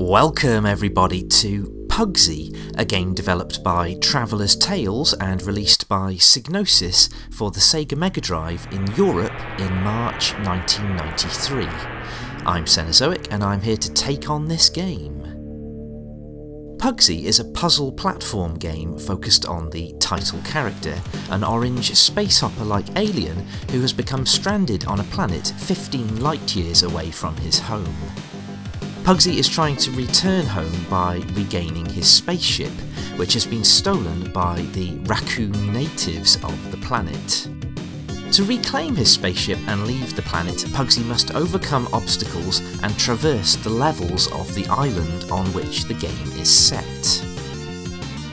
Welcome everybody to Puggsy, a game developed by Traveller's Tales and released by Psygnosis for the Sega Mega Drive in Europe in March 1993. I'm Cenozoic and I'm here to take on this game. Puggsy is a puzzle platform game focused on the title character, an orange space hopper like alien who has become stranded on a planet 15 light years away from his home. Puggsy is trying to return home by regaining his spaceship, which has been stolen by the raccoon natives of the planet. To reclaim his spaceship and leave the planet, Puggsy must overcome obstacles and traverse the levels of the island on which the game is set.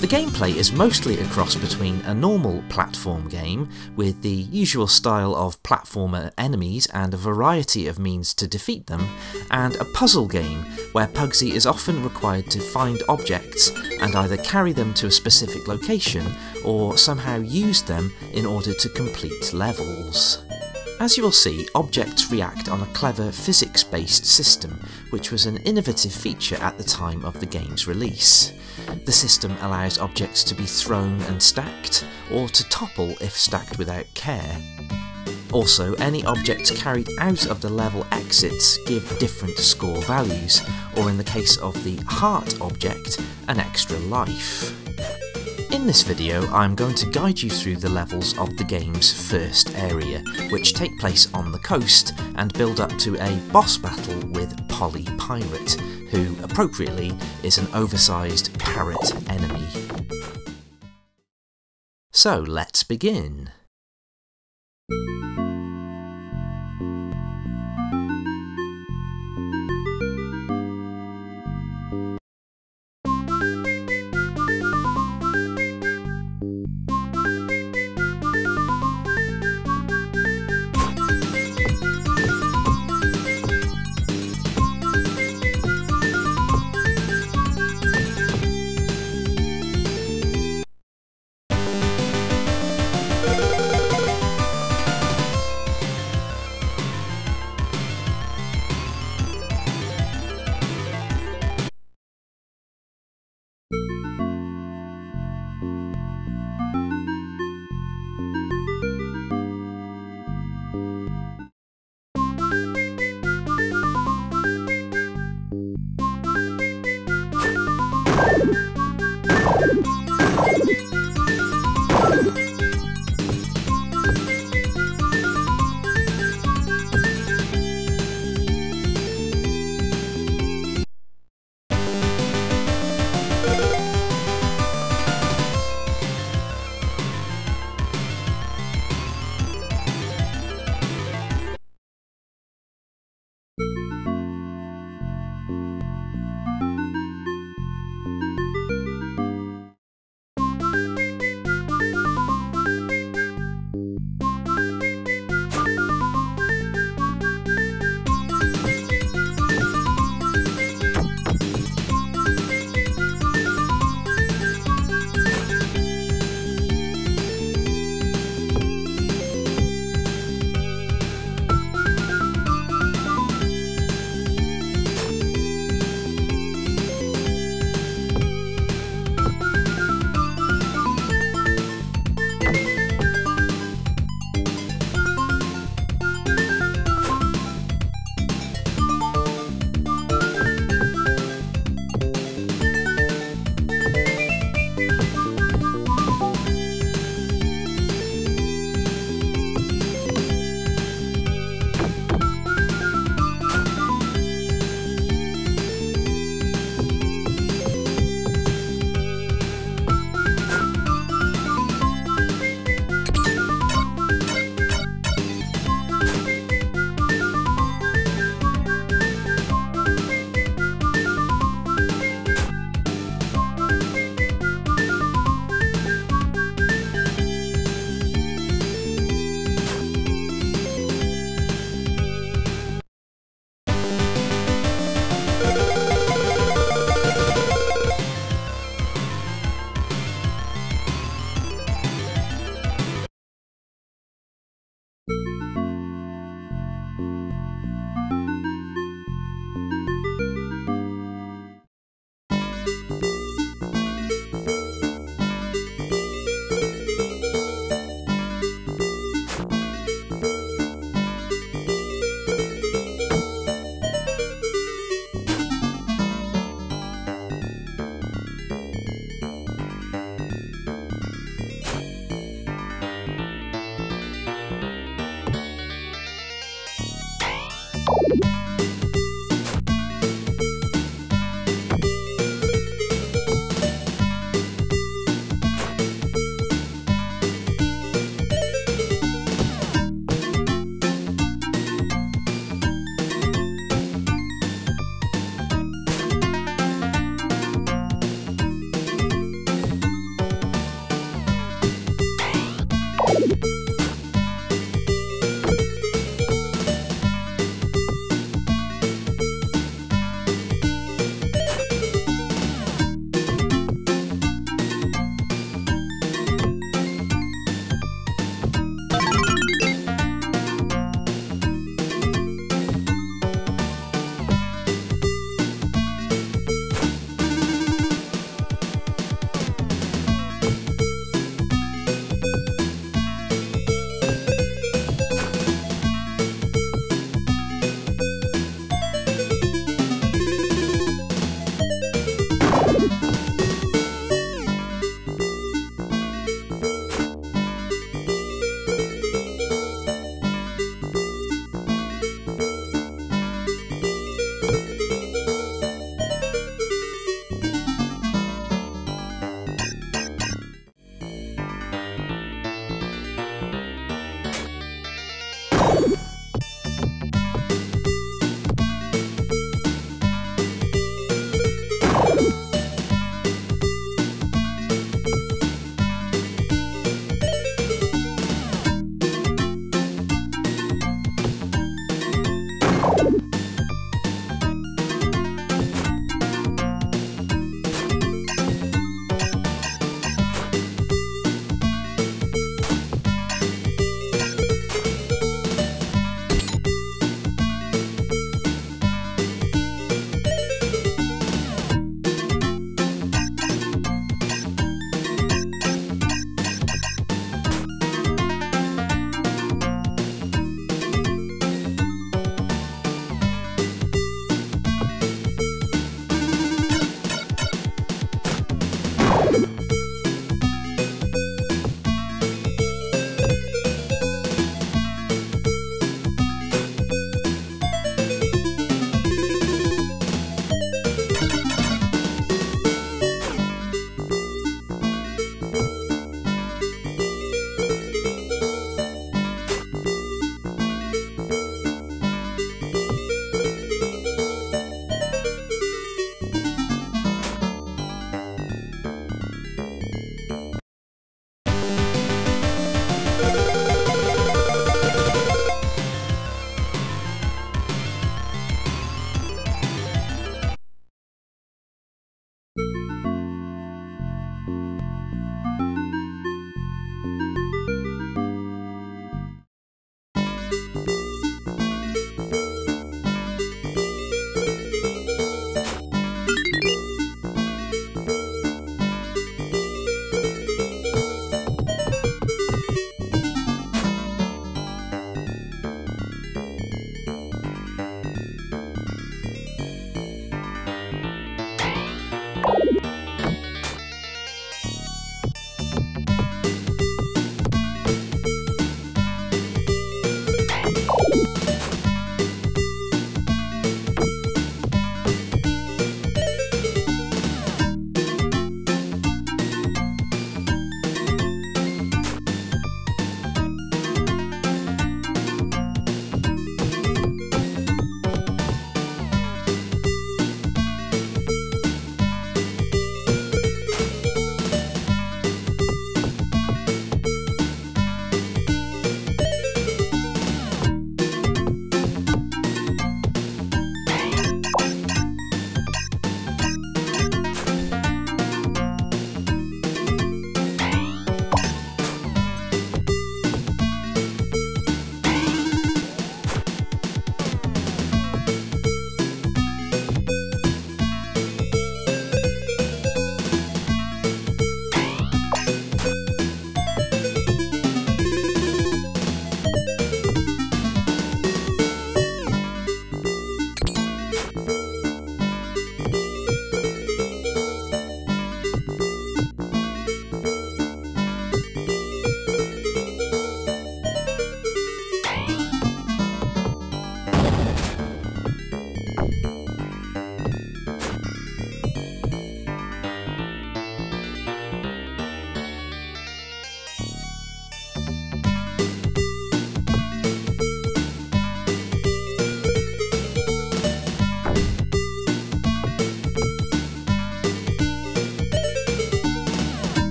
The gameplay is mostly a cross between a normal platform game, with the usual style of platformer enemies and a variety of means to defeat them, and a puzzle game, where Puggsy is often required to find objects and either carry them to a specific location or somehow use them in order to complete levels. As you will see, objects react on a clever physics-based system, which was an innovative feature at the time of the game's release. The system allows objects to be thrown and stacked, or to topple if stacked without care. Also, any objects carried out of the level exits give different score values, or in the case of the heart object, an extra life. In this video I'm going to guide you through the levels of the game's first area, which take place on the coast and build up to a boss battle with Polly Pirate, who appropriately is an oversized parrot enemy. So let's begin.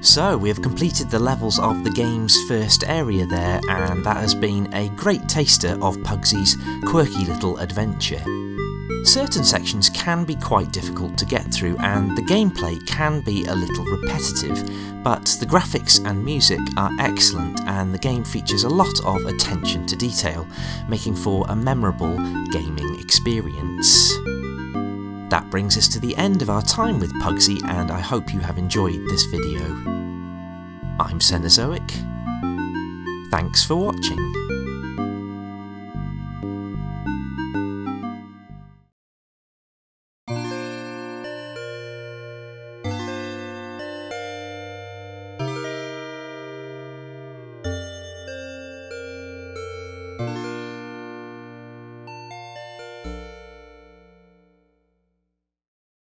So, we have completed the levels of the game's first area there, and that has been a great taster of Puggsy's quirky little adventure. Certain sections can be quite difficult to get through and the gameplay can be a little repetitive, but the graphics and music are excellent and the game features a lot of attention to detail, making for a memorable gaming experience. That brings us to the end of our time with Puggsy and I hope you have enjoyed this video. I'm Cenozoic. Thanks for watching.